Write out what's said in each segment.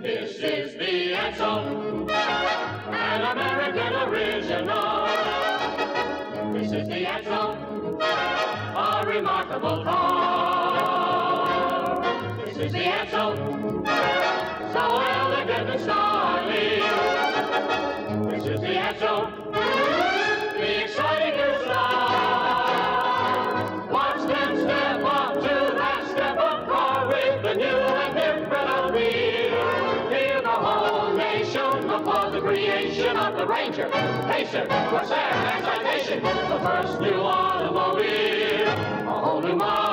This is the Edsel, an American original. This is the Edsel, a remarkable car. This is the Edsel, so elegant and stylish. The of the Ranger, Pacer, Corsair, and Citation, the first new automobile. A whole new market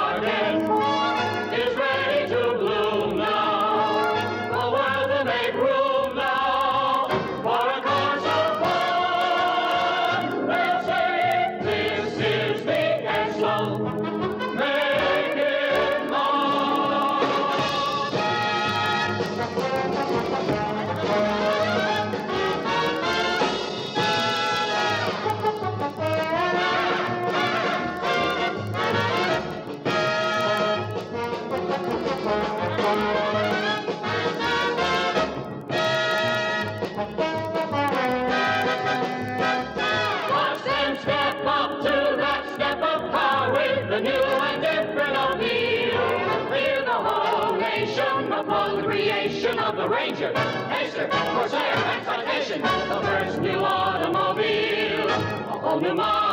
creation of the Ranger, Pacer, Corsair, and Citation, the first new automobile. A whole new model.